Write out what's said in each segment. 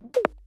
you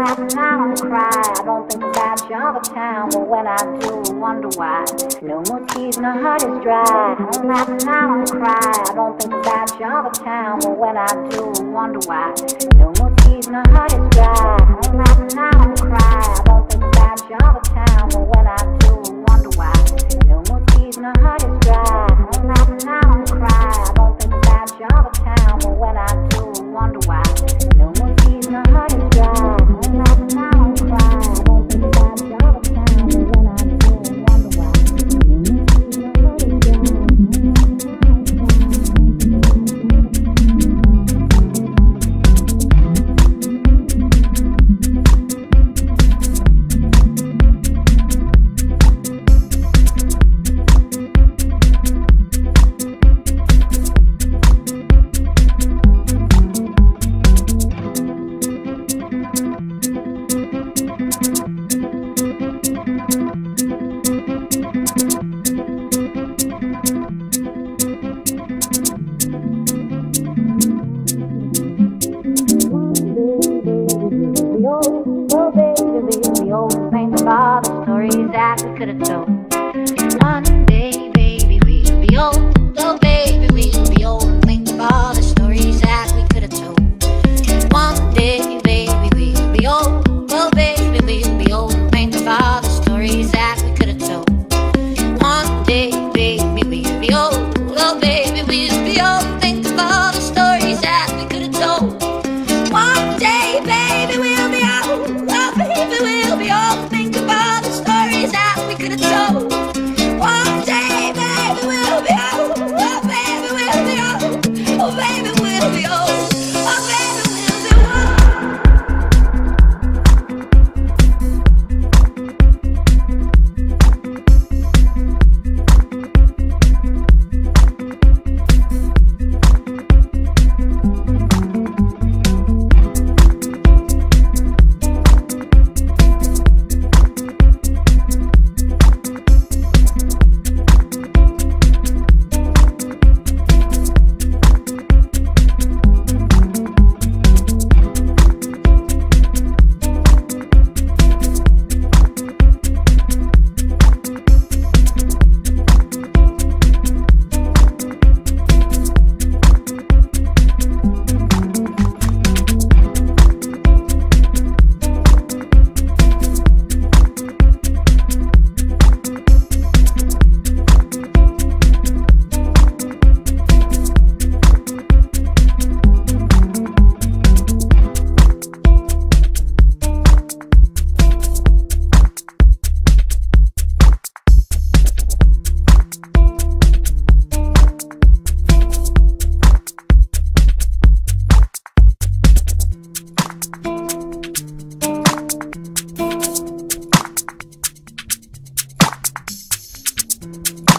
and I don't cry. I don't think about you all the time, but when I do, I wonder why. No more tears, my heart is dry. I don't and I don't cry. I don't think about you all the time, but when I do, I wonder why. No more tears, my heart is dry. I don't and I don't cry. I don't think about you all the time, but when I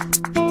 you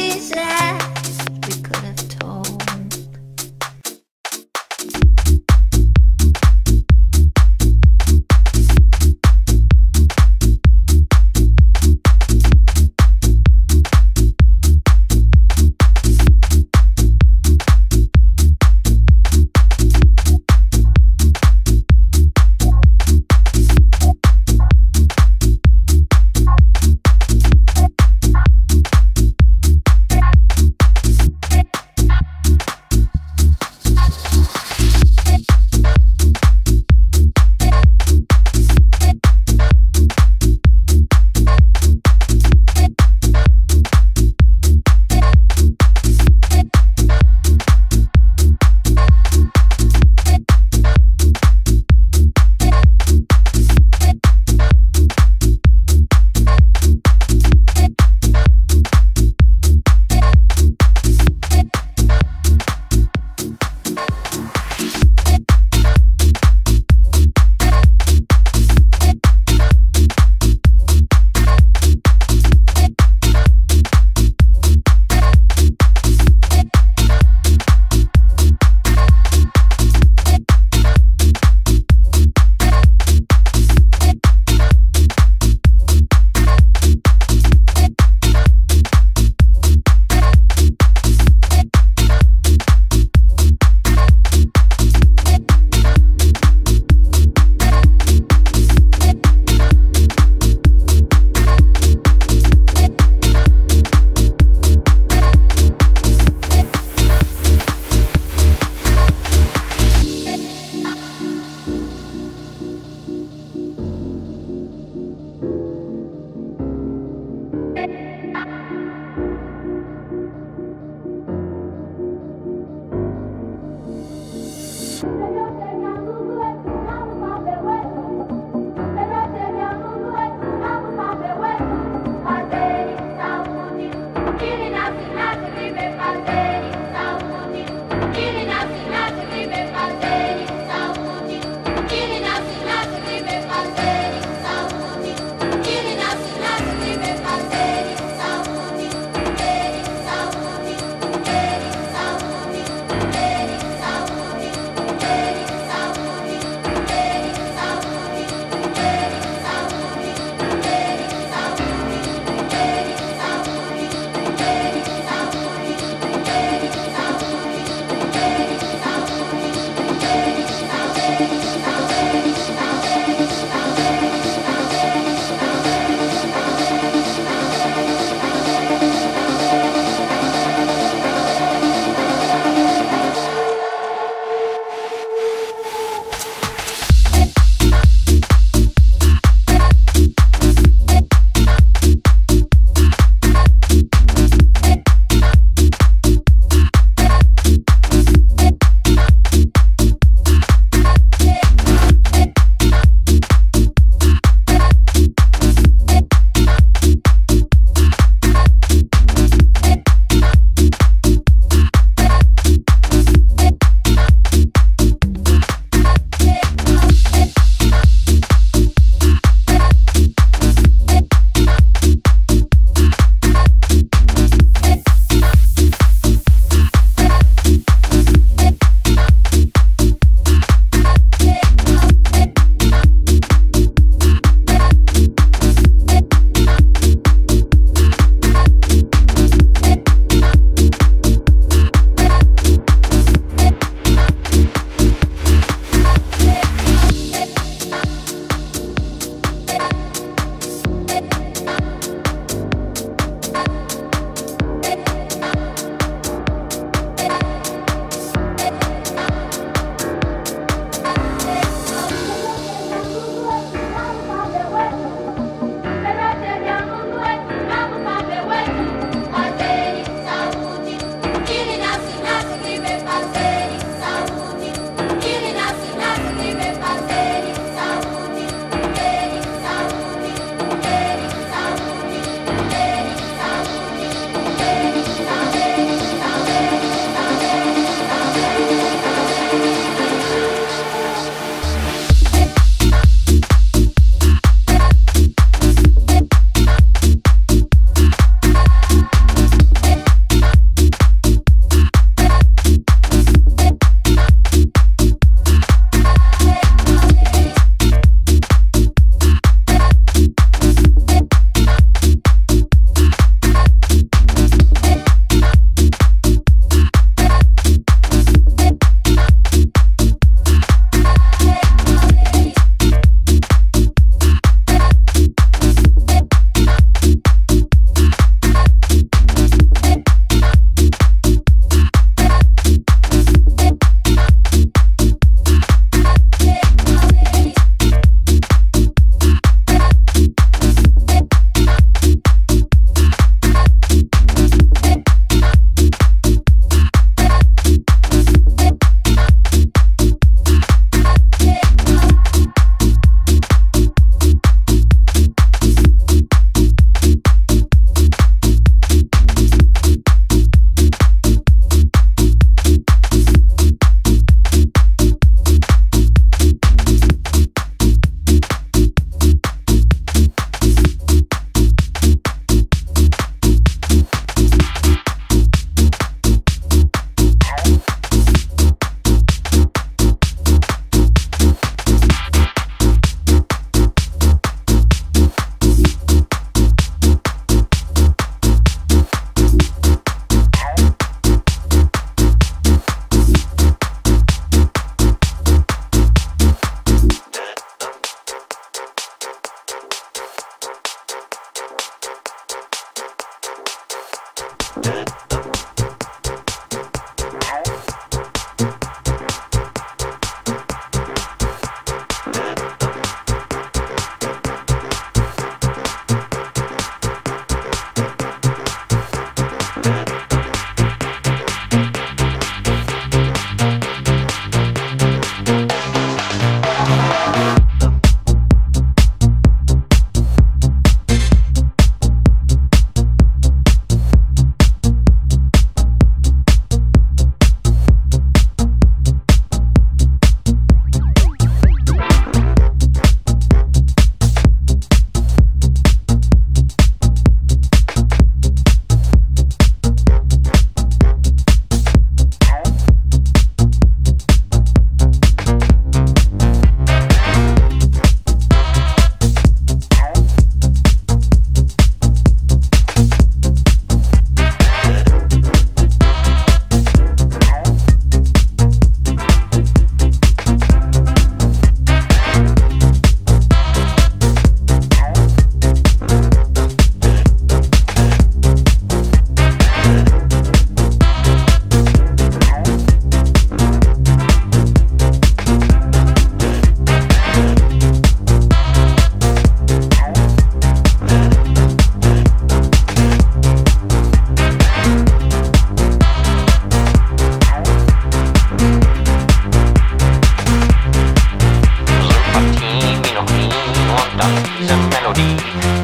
Melodie,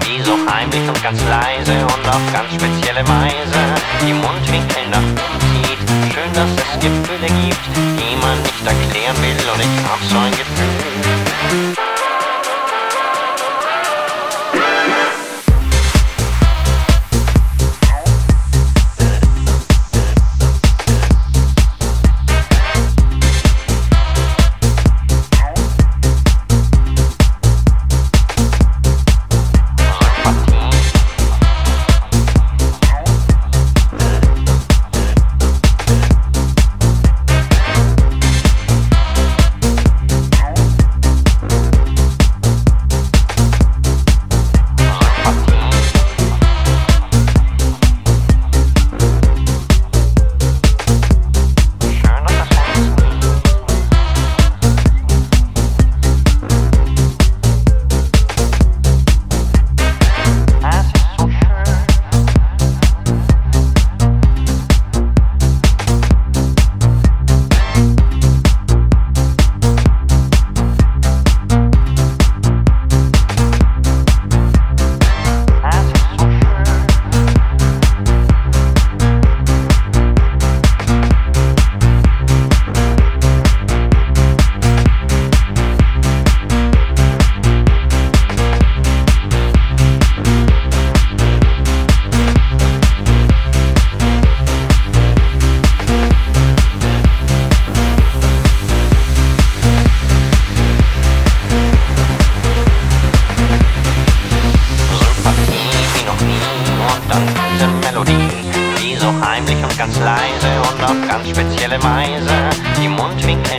die so heimlich und ganz leise und auf ganz spezielle Weise die Mundwinkel nach oben zieht. Schön, dass es Gefühle gibt, die man nicht erklären will und ich hab so ein Gefühl. Ganz leise und auf ganz spezielle Weise. Die Mundwinkel